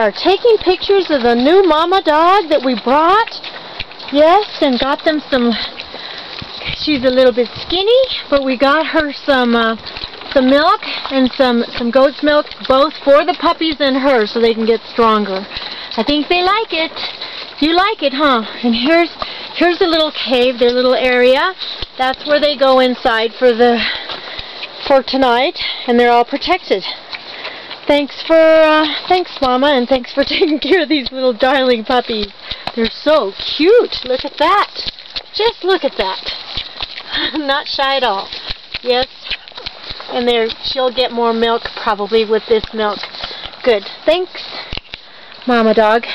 are taking pictures of the new mama dog that we brought. Yes, and got them some, she's a little bit skinny, but we got her some uh, some milk and some, some goat's milk, both for the puppies and her, so they can get stronger. I think they like it. You like it, huh? And here's here's the little cave, their little area. That's where they go inside for the for tonight, and they're all protected. Thanks for, uh, thanks Mama, and thanks for taking care of these little darling puppies. They're so cute. Look at that. Just look at that. Not shy at all. Yes. And there, she'll get more milk probably with this milk. Good. Thanks, Mama Dog.